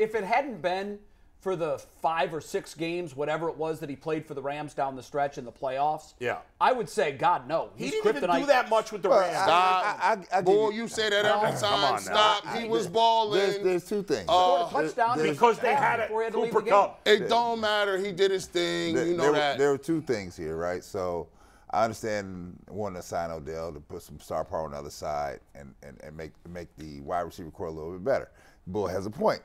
if it hadn't been for the five or six games, whatever it was that he played for the Rams down the stretch in the playoffs, Yeah. I would say, God, no. He He's didn't even do that much with the Rams. I- Stop. I- I- I give Boy, you- you say that every time. on now. Stop. He was balling. There's, there's two things. Uh, Scored a touchdown there's- because they had a before he had to leave Cooper the game. Cup. it don't matter. He did his thing. There, you know there, that. there were two things here, right? So I understand wanting to sign Odell to put some star power on the other side and, and, and make make the wide receiver core a little bit better. Bull has a point.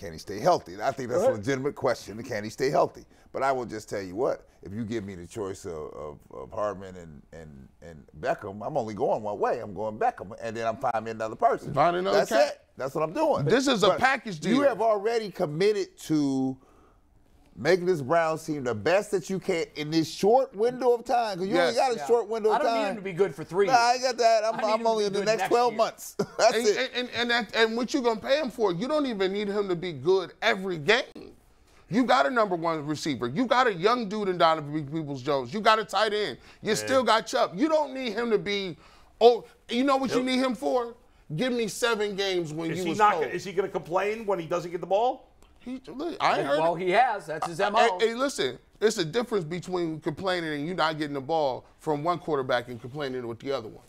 Can he stay healthy? And I think that's a legitimate question. Can he stay healthy? But I will just tell you what, if you give me the choice of, of, of Hardman and, and, and Beckham, I'm only going one way. I'm going Beckham, and then I'm finding another person. Find another That's cat. it. That's what I'm doing. This is a package deal. You have already committed to making this Browns team the best that you can in this short window of time. Because you Yes. only got a Yeah. short window of time. I of don't time. need him to be good for three Nah, I got that. I I'm, I'm only in the next next 12 year. months. That's and, it. and, and, that, and what you're gonna pay him for? You don't even need him to be good every game. You got a number one receiver. You got a young dude in Donovan Peoples Jones. You got a tight end. You still got Chubb. You don't need him to be. Oh, you know what you need him for? Give me seven games when Is you he was not? cold. Is he going to complain when he doesn't get the ball? He, look, I ain't heard Well, it. he has. That's his MO. Hey, hey, listen, it's a difference between complaining and you not getting the ball from one quarterback and complaining with the other one.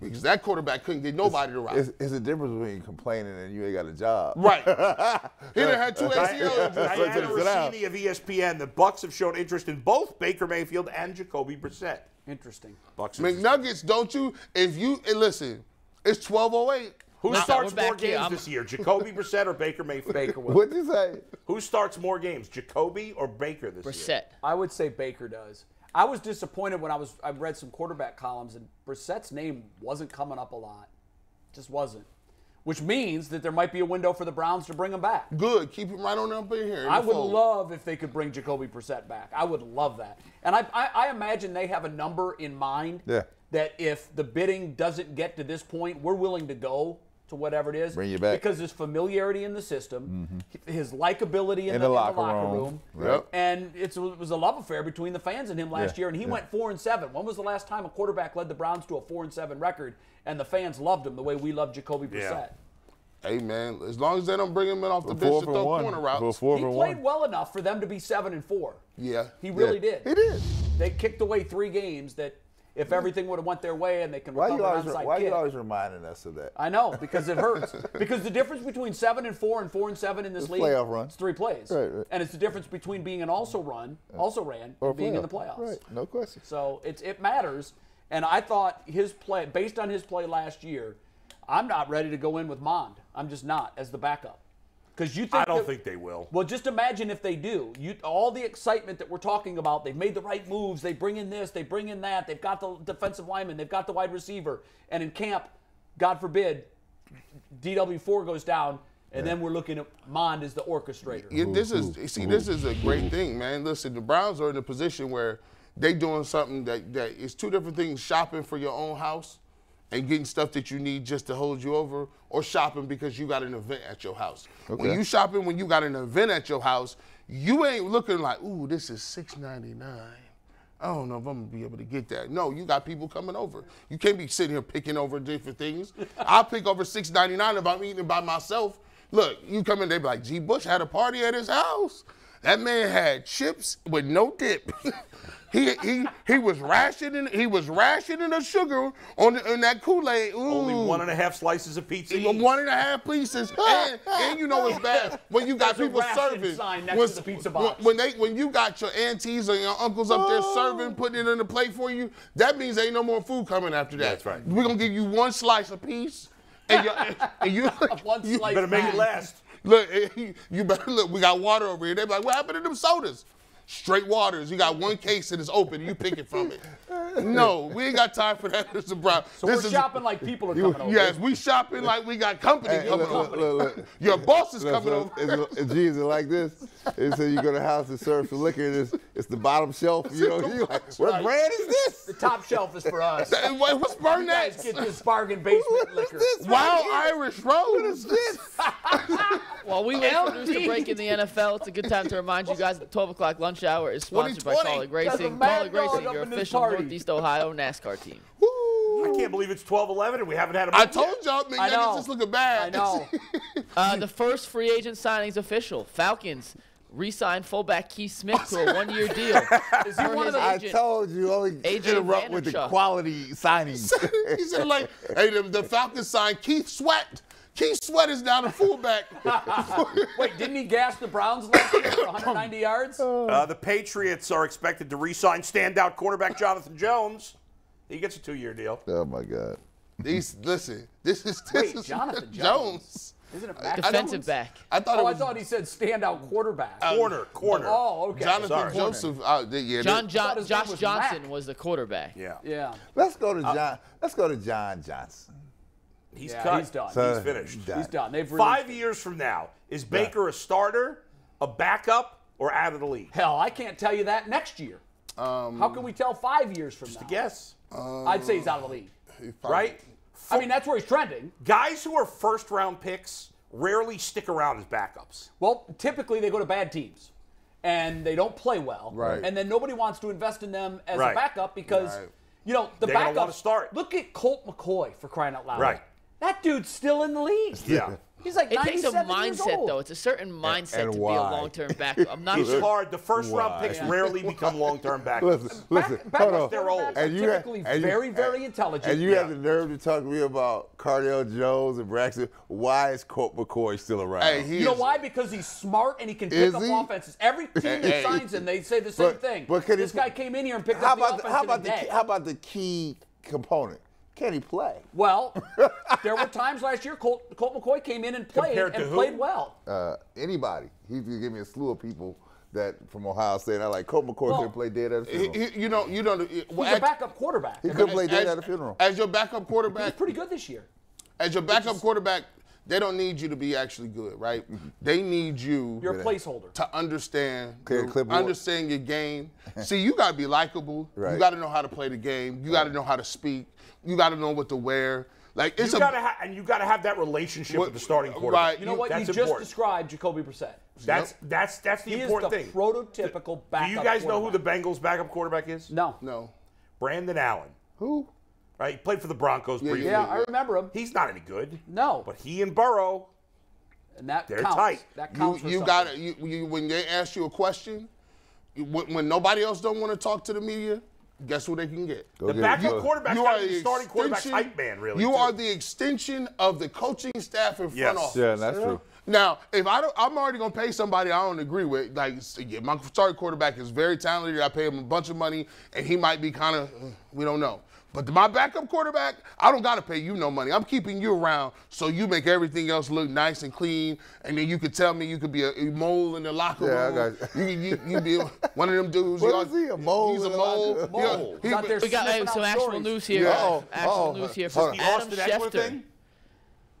Because that quarterback couldn't get nobody to route. It's, it's a difference between complaining and you ain't got a job. Right. he done had two ACL injuries. Dianna Dianna sit down. Russini of ESPN. The Bucs have shown interest in both Baker Mayfield and Jacoby Brissett. Interesting. Bucs. McNuggets, don't you? If you and listen, it's twelve oh eight. Who Nah, starts we're back more here. games I'm- this year, Jacoby Brissett or Baker Mayfield? Baker will. What'd you say? Who starts more games, Jacoby or Baker this year? Brissett. I would say Baker does. I was disappointed when I was I read some quarterback columns and Brissett's name wasn't coming up a lot. Just wasn't. Which means that there might be a window for the Browns to bring him back. Good. Keep him right on up in here. in I would fold. love if they could bring Jacoby Brissett back. I would love that. And I, I, I imagine they have a number in mind Yeah. that if the bidding doesn't get to this point, we're willing to go to whatever it is. Bring you back. Because his familiarity in the system, mm-hmm. his likability in, In the, the in locker locker room. room. Yep. And it's, it was a love affair between the fans and him last Yeah, year, and he yeah. went four and seven. When was the last time a quarterback led the Browns to a four and seven record, and the fans loved him the way we love Jacoby Brissett? Yeah. Hey man, as long as they don't bring him in off the bench Four to throw one. corner For routes. four He played one. well enough for them to be seven and four. Yeah. He really Yeah. did. He did. They kicked away three games that if everything would have went their way and they can Why recover you an always onside why kick. you always reminding us of that? I know because it hurts. because the difference between seven and four and four and seven in this It's league, playoff run. it's three plays, Right, right. and it's the difference between being an also run, also ran, and being in the playoffs. Right, no question. So it's it matters. And I thought his play, based on his play last year, I'm not ready to go in with Mond. I'm just not as the backup. Because you think I don't that- think they will. well, just imagine if they do. You all the excitement that we're talking about. They've made the right moves. They bring in this. They bring in that. They've got the defensive lineman. They've got the wide receiver. And in camp, God forbid, DW4 goes down, and then we're looking at Mond as the orchestrator. Yeah, this is see, this is a great thing, man. Listen, the Browns are in a position where they doing something that that is two different things: shopping for your own house and getting stuff that you need just to hold you over, or shopping because you got an event at your house. When you shopping when you got an event at your house, you ain't looking like, ooh, this is six ninety nine. I don't know if I'm gonna be able to get that. No, you got people coming over. You can't be sitting here picking over different things. I'll pick over six ninety nine if I'm eating by myself. Look, you come in, they be like, G. Bush had a party at his house. That man had chips with no dip. he he he was rationing he was rationing the sugar on the, on that Kool Aid. Only one and a half slices of pizza. One and a half pieces, and, and you know it's bad when you got There's people serving. when, the pizza box. When they when you got your aunties or your uncles up there serving, oh. putting it in the plate for you, that means ain't no more food coming after that. That's right. We're gonna give you one slice apiece, and, you and you One you slice Better make it last. Look, you better look. We got water over here. They be like, "What happened to them sodas?" Straight waters. You got one case and it's open. You pick it from it. No, we ain't got time for that. It's a problem. So we're shopping like people are coming over. Yes, we shopping like we got company Hey, coming look, over. look, look, Your boss is look, coming look, over. It's, it's, Jesus like this. It said you go to the house and serve some liquor. And it's, it's the bottom shelf. You know, you like, what right. brand is this? The top shelf is for us. Hey, what- What's You guys get this bargain basement What is liquor. this? Wild right? Irish Rose. What is this? While we wait for news to break in the NFL, it's a good time to remind you guys the 12 o'clock lunch hour is sponsored by 2020. Kaulig Racing. There's a mad Kaulig dog Racing, your official party. Northeast Ohio NASCAR team. I can't believe it's 12 11 and we haven't had a I movie told y'all I know. McNuggets is looking bad. I know. Uh, the first free agent signing's official. Falcons re-signed fullback Keith Smith to a one-year deal. Is he one of the- I agent. told you only AJ interrupt with the quality signings. he said like, hey, the, the Falcons signed Keith Sweat. Keith Sweat is now the fullback. Wait, didn't he gas the Browns last year for 190 yards? Uh, the Patriots are expected to re-sign standout quarterback Jonathan Jones. He gets a two-year deal. oh my God. These listen, this is this Wait, is Jonathan Jones. Jones. Isn't it back? Defensive Jones? back. I thought Oh, it I thought he said standout quarterback. Corner, corner. oh, okay. Jonathan Sorry. Joseph. Uh, th- yeah, John they- jo- thought his name Josh was Johnson Mac. was the quarterback. Yeah. Yeah. Let's go to John. let's go to John Johnson. He's Yeah, cut. he's done. So- He's finished. Done. He's done. They've Five years from now, is Baker a starter, a backup, or out of the league? Hell, I can't tell you that next year. Um, How can we tell five years from now? Just guess. I'd say he's out of the league. probably- Right? I mean, that's where he's trending. Guys who are first-round picks rarely stick around as backups. Well, typically they go to bad teams and they don't play well. Right. And then nobody wants to invest in them as Right. a backup because, Right. you know, the They're gonna backup. wanna start. Look at Colt McCoy for crying out loud. Right. That dude's still in the league. Yeah. He's like It takes a mindset, though. It's a certain mindset and to why? be a long-term backup. I'm not It's sure. hard. The first-round Why? picks rarely become long-term backups. Listen, listen. Back- hold backups, on. they're old. And you have- typically and you- very, very and- intelligent. And you Yeah. have the nerve to talk to me about Cardale Jones and Braxton. Why is Colt McCoy still around? Hey, he You know why? Because he's smart and he can pick Is up he? offenses. Every team that Hey. signs him, they say the same But- thing. but this he- guy came in here and picked how up the about offense the, how about the how about the key component? Can he play? Well, there were times last year Colt, Colt McCoy came in and played Compared to and who? played well. Uh, anybody? He could give me a slew of people that from Ohio State. I like Colt McCoy Well, could play dead at a funeral. he- you know, you know. He's well, a backup quarterback. He He's could play dead as- at a funeral. As your backup quarterback, pretty good this year. as your backup quarterback, they don't need you to be actually good, right? Mm-hmm. They need you You're a placeholder. to understand, Clear your- clipboard. understand your game. See, you got to be likable. You got to know how to play the game. You got to know how to speak. You got to know what to wear. Like it's You a gotta ha- and you got to have that relationship with the starting quarterback. Right. You know You- what? You that's just important. described Jacoby Brissett. That's that's that's the He is important the thing. prototypical backup Do you guys know who the. Bengals backup quarterback is? No. no. Brandon Allen. Who? Right? He played for the Broncos briefly. Yeah, I remember him. He's not any good. No. But he and Burrow, And that They're counts. tight. That You counts for you got to you, you when they ask you a question, you, when, when nobody else don't want to talk to the media, guess who they can get? Go the get backup Go- quarterback's You got are to be the the starting quarterback extension- hype man, really. You too. are the extension of the coaching staff in Yes. front office. Yeah, that's true. Now, if I don't, I'm already gonna pay somebody I don't agree with. Like, yeah, my starting quarterback is very talented. I pay him a bunch of money, and he might be kind of, uh, we don't know. But my backup quarterback, I don't gotta pay you no money. I'm keeping you around so you make everything else look nice and clean, and then you could tell me you could be a, a mole in the locker Yeah, I room. got you. You, you be one of them dudes. What all- is he, a mole He's a mole. locker Mole. he- He's out there We got hey, some actual stories. news here. Yeah. Oh, actual oh, news here from the Adam Austin Ekeler Schefter.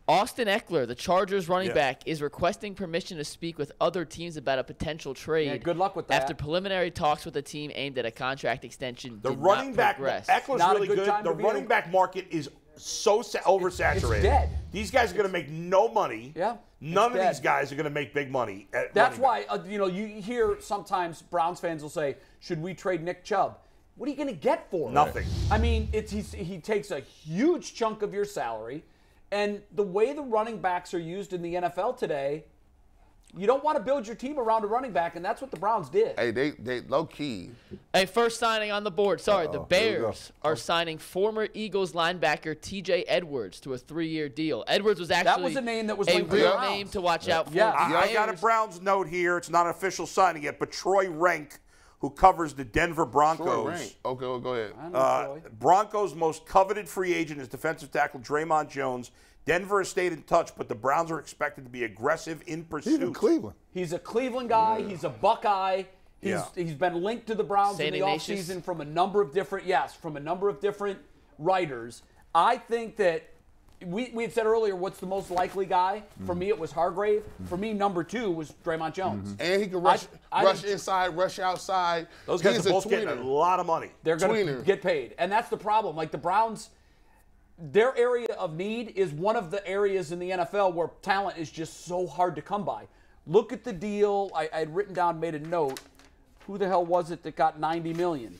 Thing? Austin Ekeler, the Chargers running Yeah. back, is requesting permission to speak with other teams about a potential trade. Yeah, good luck with that. After preliminary talks with the team aimed at a contract extension, The did running not back, progress. Ekeler's Not a really good good. time The to be running a- back market is so sa- oversaturated. dead. These guys are going to make no money. Yeah, None it's of these guys are going to make big money. At That's why uh, you know you hear sometimes Browns fans will say, "Should we trade Nick Chubb?" What are you going to get for him? Nothing. I mean, it's he's, he takes a huge chunk of your salary, and the way the running backs are used in the NFL today, you don't want to build your team around a running back, and that's what the Browns did. Hey, they they low key. Hey, first signing on the board. Sorry, the Uh-oh, here we go. Bears are oh. signing former Eagles linebacker T.J. Edwards to a three-year deal. Edwards was actually that was a name that was a linked to the real name to watch out for. Yeah. I, I got a Browns note here. It's not an official signing yet, but Troy Renck, who covers the Denver Broncos. Troy Renck. Okay, well, go ahead. Uh, Broncos' most coveted free agent is defensive tackle Dre'Mont Jones. Denver has stayed in touch, but the Browns are expected to be aggressive in pursuit. He's in Cleveland. He's a Cleveland guy. He's a Buckeye. He's, Yeah. he's been linked to the Browns St. in the Ignatius? offseason from a number of different, yes, from a number of different writers. I think that we, we had said earlier, what's the most likely guy? For Mm-hmm. me, it was Hargrave. For me, number two was Dre'Mont Jones. Mm-hmm. And he can rush, I rush think- inside, rush outside. Those guys He's are a both getting a lot of money. They're going to get paid. And that's the problem. Like the Browns, their area of need is one of the areas in the NFL where talent is just so hard to come by. Look at the deal. I, I had written down, made a note. Who the hell was it that got 90 million?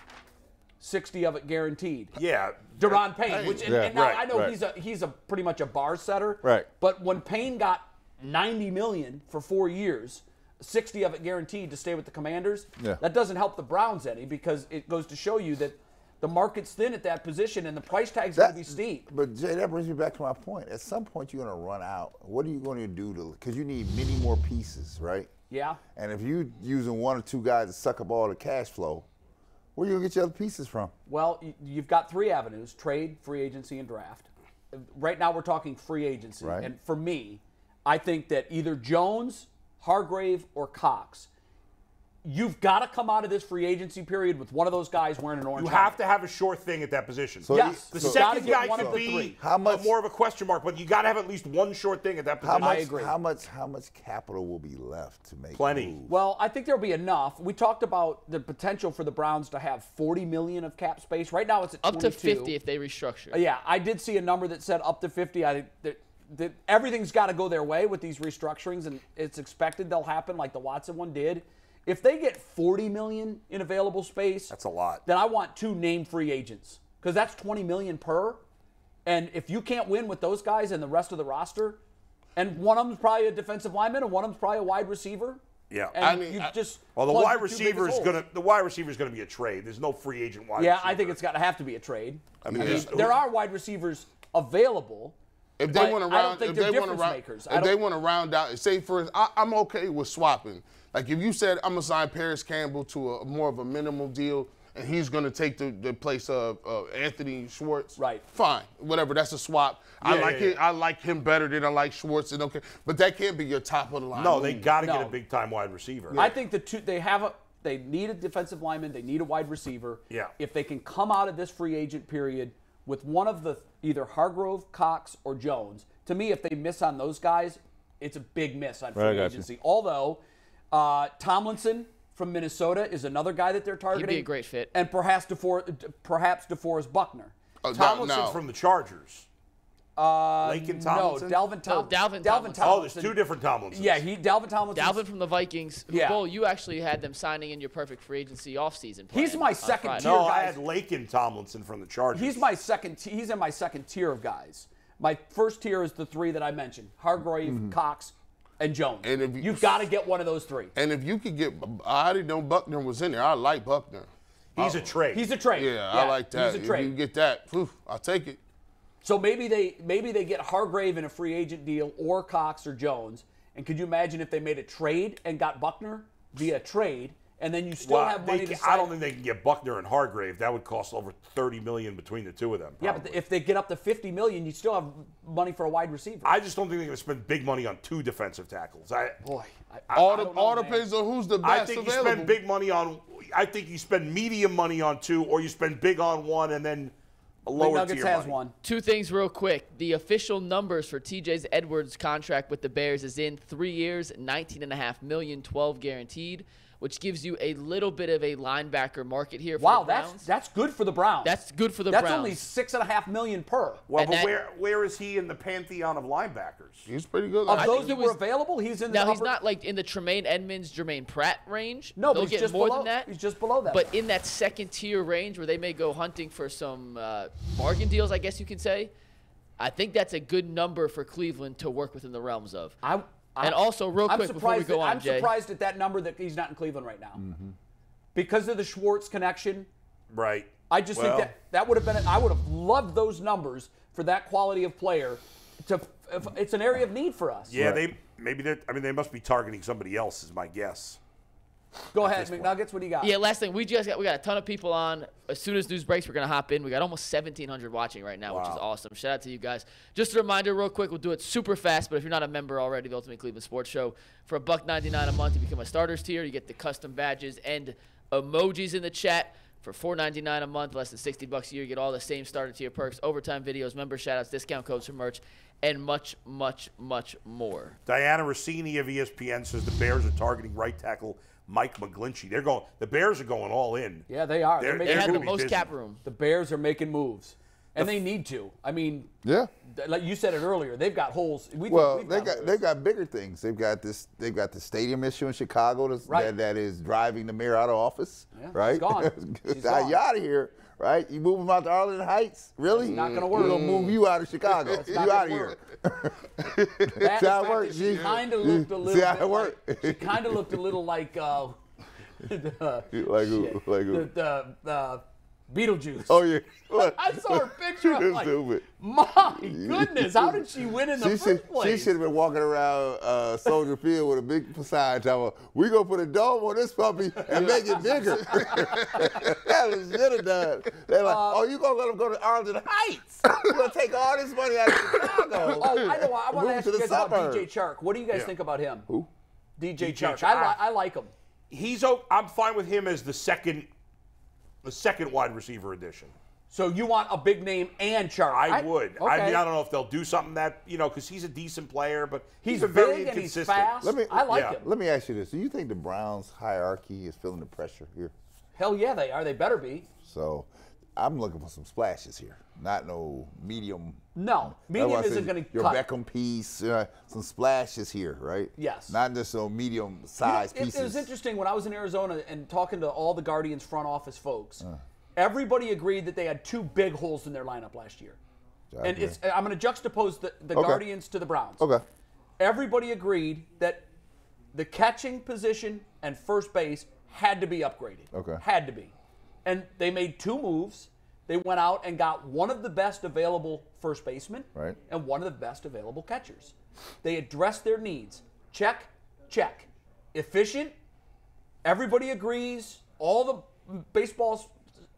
60 of it guaranteed. Yeah. Daron Payne, which and, Yeah, and now right, I know right. he's a he's a pretty much a bar setter. Right. But when Payne got 90 million for four years, 60 of it guaranteed to stay with the Commanders. Yeah. That doesn't help the Browns any because it goes to show you that the market's thin at that position and the price tag's going to be steep. But Jay, that brings me back to my point. At some point, you're going to run out. What are you going to do to? Because you need many more pieces, right? Yeah. And if you're using one or two guys to suck up all the cash flow, where you gonna get your other pieces from? Well, you've got three avenues trade, free agency, and draft. Right now, we're talking free agency. Right. And for me, I think that either Jones, Hargrave, or Cox, you've got to come out of this free agency period with one of those guys wearing an orange You helmet. have to have a sure thing at that position. So Yes. the So- second get guy one could be. How much- more of a question mark, but you got to have at least one sure thing at that How position. much? agree. How much? How much capital will be left to make? Plenty. moves? Well, I think there'll be enough. We talked about the potential for the Browns to have 40 million of cap space. Right now, it's at Up to 50 if they restructure. Uh, Yeah, I did see a number that said up to 50. I think that, that everything's got to go their way with these restructurings, and it's expected they'll happen like the Watson one did. If they get 40 million in available space, That's a lot. Then I want two name free agents because that's 20 million per. And if you can't win with those guys and the rest of the roster, and one of them's probably a defensive lineman and one of them's probably a wide receiver. Yeah. and I mean, you I- just Well, the wide your two biggest receiver is gonna the wide receiver is gonna be a trade. There's no free agent wide. Yeah, receiver. I think it's got to have to be a trade. I mean, I mean, there are wide receivers available. If they want to round, think if they're want to round, makers. If they want to round out, say for I, I'm okay with swapping. Like if you said I'm gonna sign Parris Campbell to a more of a minimal deal, and he's gonna take the, the place of uh, Anthony Schwartz. Right. Fine, whatever. That's a swap. I like yeah, it. I like him better than I like Schwartz. And okay, but that can't be your top of the line. no. They got to No. get a big time wide receiver. I think the two they have a they need a defensive lineman, they need a wide receiver. Yeah. If they can come out of this free agent period with one of the either Hargrave, Cox, or Jones, to me, if they miss on those guys, it's a big miss on free Right, I you. agency. Although uh, Tomlinson from Minnesota is another guy that they're targeting. He'd be a great fit. And perhaps DeFor- perhaps DeForest Buckner. Uh, now- Tomlinson now, from the Chargers. Uh, Laken Tomlinson. No, Dalvin, Tom- No, Dalvin Tomlinson. Oh, there's two different Tomlinsons. Yeah, he Dalvin Tomlinson. Dalvin from the Vikings. Yeah. Bull, you actually had them signing in your perfect free agency offseason plan. He's my second Friday. tier. No, I guys. had Laken Tomlinson from the Chargers. He's my second. T- he's in my second tier of guys. My first tier is the three that I mentioned: Hargrave, Cox, and Jones. And if you- You've got to get one of those three. And if you could get, I didn't know Buckner was in there. I like Buckner. He's a trade. He's a trade. Yeah, I like that. He's a If trade. you get that, phew, I'll take it. so maybe they maybe they get Hargrave in a free agent deal or Cox or Jones. And could you imagine if they made a trade and got Buckner via trade, and then you still Well, have money can- to I don't think they can get Buckner and Hargrave. That would cost over 30 million between the two of them. yeah, but if they get up to 50 million, you still have money for a wide receiver. I just don't think they're going to spend big money on two defensive tackles. I, Boy, I, All I the don't know, all man. depends on who's the best. I best think you available. spend big money on. I think you spend medium money on two, or you spend big on one and then a lower McNuggets tier has money. one. Two things real quick. The official numbers for TJ's Edwards contract with the Bears is in three years, 19.5 million, 12 guaranteed, which gives you a little bit of a linebacker market here for Wow, the that's that's good for the Browns. That's good for the That's Browns. That's only six and a half million per. Well, And but that- where where is he in the pantheon of linebackers? He's pretty good. Of I those think that he were available, he's in the now he's not like in the Tremaine Edmunds, Germaine Pratt range. No, They'll he's get just more below than that. He's just below that. But in that second tier range where they may go hunting for some uh, bargain deals, I guess you can say, I think that's a good number for Cleveland to work within the realms of. I, I, And also, real I'm quick before we surprised go that- on, I'm Jay. surprised at that number that he's not in Cleveland right now, Mm-hmm. because of the Schwartz connection. Right. I just Well, think that that would have been. I would have loved those numbers for that quality of player. To, if, it's an area of need for us. Yeah, they maybe they. I mean, they must be targeting somebody else. Is my guess. Go ahead, McNuggets. What do you got? Yeah, last thing we just got we got a ton of people on. As soon as news breaks, we're gonna hop in. We got almost 1,700 watching right now, which is awesome. Shout out to you guys. Just a reminder, real quick, we'll do it super fast. But if you're not a member already, the Ultimate Cleveland Sports Show, for a buck 99 a month, you become a starters tier. You get the custom badges and emojis in the chat. For 4.99 a month, less than 60 bucks a year, you get all the same starter tier perks, overtime videos, member shoutouts, discount codes for merch, and much, much, much more. Dianna Russini of ESPN says the Bears are targeting right tackle Mike McGlinchey. They're going. The Bears are going all in. Yeah, they are. They're They're- making They They're had the most busy. cap room. The Bears are making moves. And they need to. I mean, Yeah. like you said it earlier, they've got holes. We think Well, they got holes. they got bigger things. They've got this. They've got the stadium issue in Chicago Right. that, that is driving the mayor out of office. Yeah, she's right? gone. She's gone. you out of here, right? You move them out to Arlington Heights, really? That's not gonna work. We're gonna move you out of Chicago. That's you out of here. See how it works, She kind of looked a little. See how it work? Like, she kind of looked a little like. Uh, the, Like who? shit, Like who? The, the, the Beetlejuice. Oh yeah. What? I saw her picture. I'm like, stupid. my goodness, how did she win in the She first should, she should have been walking around uh, Soldier Field with a big sign telling we gonna put a dome on this puppy and make it bigger. That's what she should have done. They're like, Uh, oh, you gonna let them go to Arlington Heights? You're gonna take all this money out of Chicago. Oh, I know. I want to ask you guys about. DJ Chark. What do you guys Yeah. think about him? Who? DJ, DJ Chark. Chark. I, li- I like him. He's I'm fine with him as the second, the second wide receiver addition. So you want a big name and Chark? I, would. I Okay. mean, I don't know if they'll do something that you know because he's a decent player, but He's, he's, a very big and he's fast. Let me- I like yeah. him. Let me ask you this: Do you think the Browns hierarchy is feeling the pressure here? Hell yeah, they are. They better be. So, I'm looking for some splashes here, not no medium. No, medium isn't said going to your cut. Beckham piece, uh, some splashes here, right? Yes. Not just so medium You know, size it, pieces. it was interesting when I was in Arizona and talking to all the Guardians front office folks. Uh. Everybody agreed that they had two big holes in their lineup last year. I and I'm going to juxtapose the, the Okay. Guardians to the Browns. Okay. Everybody agreed that the catching position and first base had to be upgraded. Okay. Had to be. And they made two moves. They went out and got one of the best available first basemen Right. and one of the best available catchers. They addressed their needs. Check, check. Efficient. Everybody agrees. All the baseball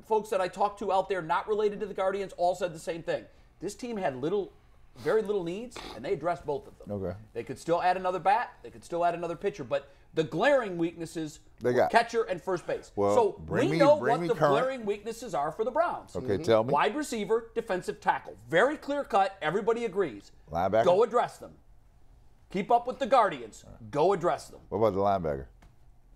folks that I talked to out there, not related to the Guardians, all said the same thing. This team had little, very little needs, and they addressed both of them. Okay. They could still add another bat. They could still add another pitcher, but the glaring weaknesses They got- catcher and first base. Well, so we me- know what the current. glaring weaknesses are for the Browns. Okay, mm-hmm. tell me. Wide receiver, defensive tackle. Very clear cut. Everybody agrees. Linebacker? Go address them. Keep up with the Guardians. Go address them. What about the linebacker?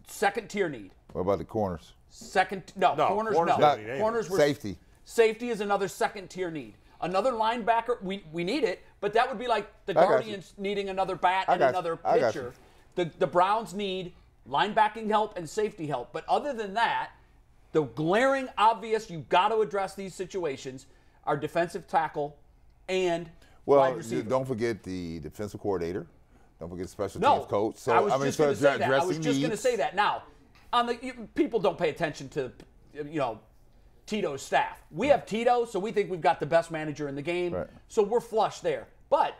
Second tier need. What about the corners? Second, no, No, corners, corners no. don't corners were Safety. Safety is another second tier need. Another linebacker, we, we need it, but that would be like the got you. Guardians needing another bat and got you. another I got pitcher. The the Browns need linebacking help and safety help. But other than that, the glaring obvious you've got to address these situations are defensive tackle and Well, wide receiver. don't forget the defensive coordinator. Don't forget special No, teams coach. So I was mean, just so going to say that. I was just going to say that. Now, on the you, people don't pay attention to, you know, Tito's staff. We have Tito, so we think we've got the best manager in the game. Right. So we're flush there. But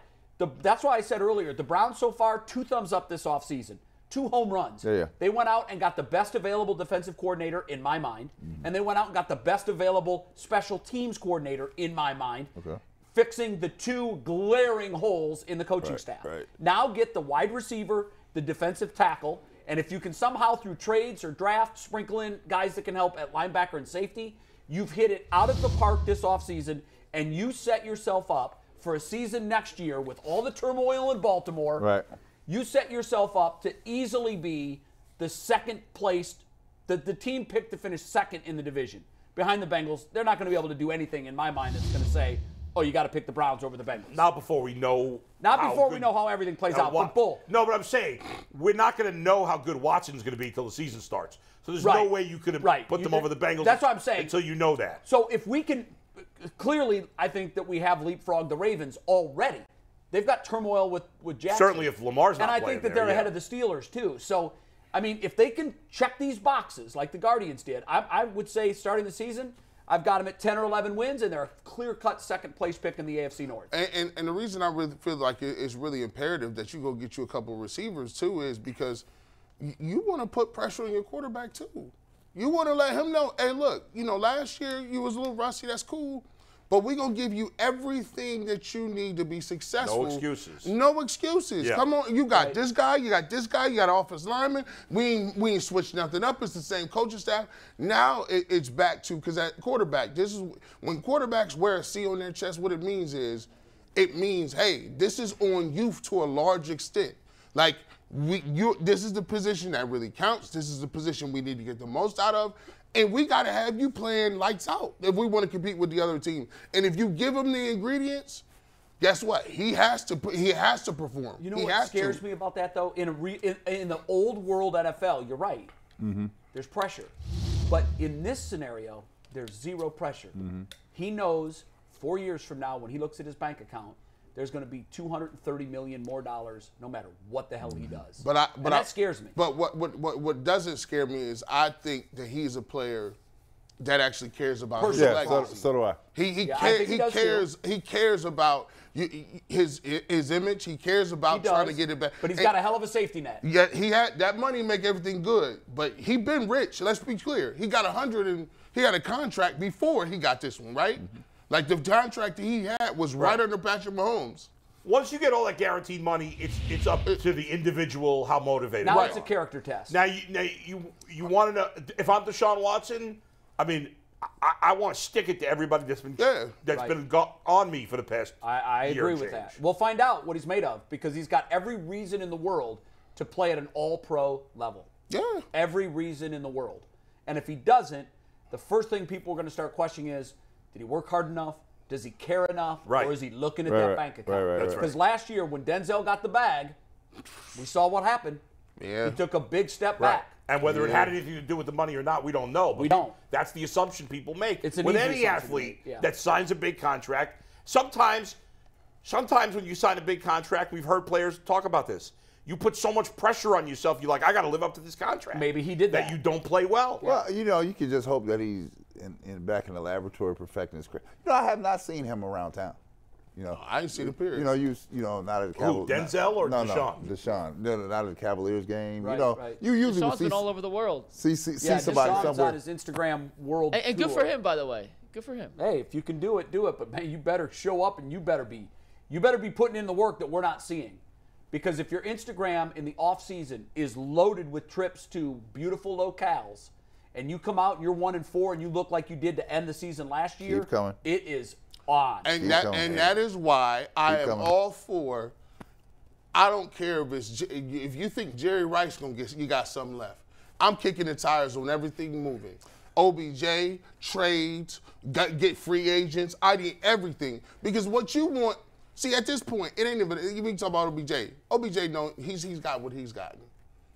the, that's why I said earlier, the Browns so far two thumbs up this offseason. Two home runs. Yeah, yeah. They went out and got the best available defensive coordinator in my mind, Mm-hmm. and they went out and got the best available special teams coordinator in my mind. Okay. Fixing the two glaring holes in the coaching Right, staff. right. Now get the wide receiver, the defensive tackle, and if you can somehow through trades or draft sprinkle in guys that can help at linebacker and safety, you've hit it out of the park this offseason and you set yourself up for a season next year with all the turmoil in Baltimore. Right. You set yourself up to easily be the second placed, the, the team picked to finish second in the division. Behind the Bengals, they're not going to be able to do anything in my mind that's going to say, oh, you got to pick the Browns over the Bengals. Not before we know. Not how before we know how everything plays out. Wa- But bull. No, but I'm saying we're not going to know how good Watson's going to be until the season starts. So there's no way you could have Right. put You them did- over the Bengals. That's what I'm saying. Until you know that. So if we can, clearly, I think that we have leapfrogged the Ravens already. They've got turmoil with with Jackson. Certainly if Lamar's not and I think that there, they're ahead of the Steelers too. So, I mean, if they can check these boxes like the Guardians did, I, I would say starting the season, I've got them at 10 or 11 wins, and they're a clear-cut second place pick in the AFC North. And, and, and the reason I really feel like it's really imperative that you go get you a couple receivers too is because you want to put pressure on your quarterback too. You want to let him know, hey, look, you know, last year you was a little rusty. That's cool, but we're gonna give you everything that you need to be successful. No excuses. No excuses. Yeah. Come on, you got Right. this guy, you got this guy, you got an offense lineman. We ain't, we ain't switched nothing up. It's the same coaching staff. Now it, it's back to because at quarterback, this is when quarterbacks wear a C on their chest. What it means is, it means hey, this is on youth to a large extent. Like We, you, this is the position that really counts. This is the position we need to get the most out of, and we got to have you playing lights out if we want to compete with the other team. And if you give him the ingredients, guess what? He has to. He has to perform. You know he what scares to. me about that though? In a re, in, in the old world NFL, you're right. Mm-hmm. There's pressure, but in this scenario, there's zero pressure. Mm-hmm. He knows four years from now, when he looks at his bank account, there's going to be 230 million more dollars, no matter what the hell he does. But I, And but that I, scares me. But what, what what what doesn't scare me is I think that he's a player that actually cares about his Yeah, so, legacy. so do I. He he, Yeah, I ca- think he he does too. cares he cares about his his image. He cares about he does, trying to get it back. but he's And- got a hell of a safety net. Yeah, he had that money make everything good, but he been rich. Let's be clear. He got a hundred and he had a contract before he got this one, right? Mm-hmm. Like the contract that he had was right, under Patrick Mahomes. Once you get all that guaranteed money, it's it's up to the individual how motivated. Now they it's a character test. Now you now you you want to know if I'm Deshaun Watson. I mean, I, I want to stick it to everybody that's been Yeah. that's Right. been go- on me for the past. I, I year agree with change. that. We'll find out what he's made of because he's got every reason in the world to play at an all-pro level. Yeah. Every reason in the world. And if he doesn't, the first thing people are going to start questioning is, did he work hard enough? Does he care enough? Right. Or is he looking at Right, that right, bank account? right, right, right. Because last year when Denzel got the bag, we saw what happened. Yeah. He took a big step Right. back. And whether it had anything to do with the money or not, we don't know. But We don't. That's the assumption people make. It's an with easy any assumption to athlete yeah. that signs a big contract. Sometimes, sometimes when you sign a big contract, we've heard players talk about this. You put so much pressure on yourself. You're like, I got to live up to this contract. Maybe he did that. That you don't play well. Well, you know, you can just hope that he's in, in back in the laboratory perfecting his craft. You know, I have not seen him around town. You know, I didn't see the period. You know, you you know, not at the Cavaliers. Denzel or no, Deshaun? No, Deshaun. No, no, not at the Cavaliers game. Right, you know, right. you usually will Deshaun's see, been all over the world. see, see, see Yeah, somebody Deshaun's somewhere. on his Instagram world And, and good tour. for him, by the way. Good for him. hey, if you can do it, do it. But man, you better show up and you better be, you better be putting in the work that we're not seeing. Because if your Instagram in the off season is loaded with trips to beautiful locales, and you come out and you're one and four and you look like you did to end the season last year, coming. it is on. and Keep that coming, and yeah. that is why I Keep am coming. all for. I don't care if it's if you think Jerry Rice gonna get you got something left. I'm kicking the tires on everything moving. OBJ trades, got, get free agents. I need everything because what you want. See, at this point, it ain't even. You can talk about OBJ. OBJ, no, he's he's got what he's gotten.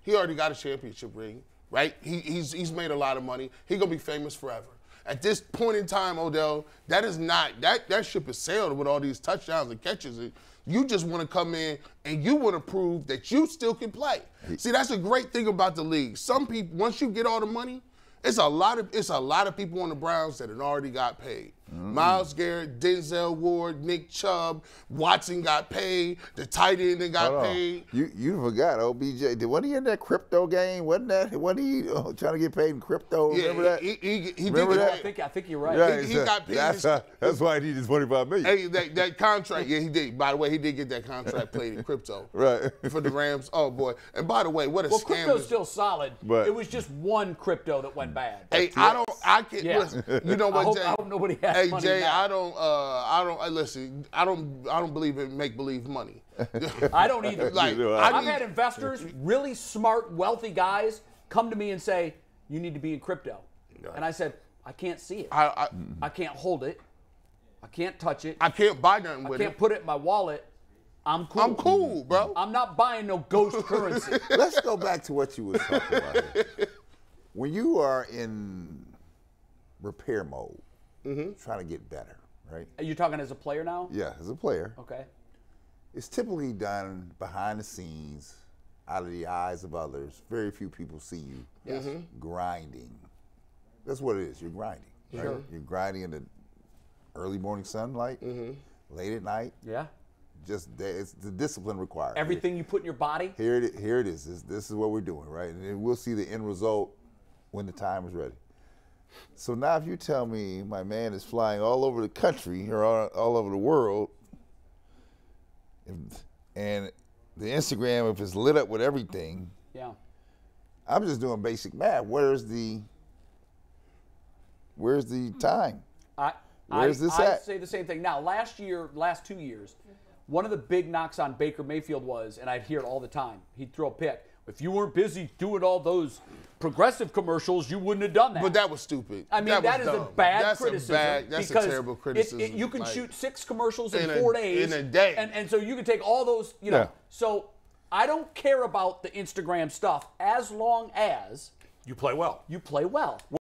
He already got a championship ring, right? He, he's he's made a lot of money. He gonna be famous forever. At this point in time, Odell, that is not that that ship has sailed with all these touchdowns and catches. You just want to come in and you want to prove that you still can play. See, that's a great thing about the league. Some people, once you get all the money, it's a lot of it's a lot of people on the Browns that had already got paid. Myles Garrett, Denzel Ward, Nick Chubb, Watson got paid. The tight end that got Hold on. paid. You you forgot OBJ. Did wasn't he in that crypto game? Wasn't that? Wasn't he uh, trying to get paid in crypto? Yeah, Remember that? He, he, he Remember did that? I think I think you're right. Yeah, he it's, uh, got paid That's, his- uh, that's why he needed 25 million. Hey, that, that contract, yeah, he did. By the way, he did get that contract played in crypto. Right. For the Rams. Oh boy. And by the way, what a well, scam. crypto's still solid. But- it was just one crypto that went bad. Hey, I don't. I can't. Yeah. Listen, you know I what, hope- Jay? I hope nobody has Hey, money Jay, now. I don't. Uh, I don't. I listen. I don't. I don't believe in make believe money. I don't either. Like, Neither do I I've need- had investors, really smart, wealthy guys, come to me and say, "You need to be in crypto," and I said, "I can't see it. I, I, I can't hold it. I can't touch it. I can't buy nothing with it. I can't it. put it in my wallet. I'm cool. I'm cool, bro. I'm not buying no ghost currency. Let's go back to what you were talking about. Here. When you are in repair mode, Mm-hmm. trying to get better, right? Are you talking as a player now? Yeah, as a player, Okay. it's typically done behind the scenes, out of the eyes of others. Very few people see you Mm-hmm. grinding. That's what it is. You're grinding. Right? Sure. You're grinding in the early morning sunlight, Mm-hmm. late at night. Yeah. Just the- it's the discipline required. Everything you put in your body. Here it, here it is. This, this is what we're doing, right? And then we'll see the end result when the time is ready. So now, if you tell me my man is flying all over the country or all, all over the world, and the Instagram, if it's lit up with everything, Yeah. I'm just doing basic math. Where's the where's the hmm. time? I, Where's I, this I at? say the same thing. Now, last year, last two years, one of the big knocks on Baker Mayfield was, and I'd hear it all the time. He'd throw a pick. If you weren't busy doing all those progressive commercials, you wouldn't have done that. But that was stupid. I mean, that, that was is a bad that's criticism. A bad, that's because a terrible it- criticism. it- you can Like, shoot six commercials in, in a- four days. in a day. And, and so you can take all those, you know. Yeah. So I don't care about the Instagram stuff as long as You play well. you play well.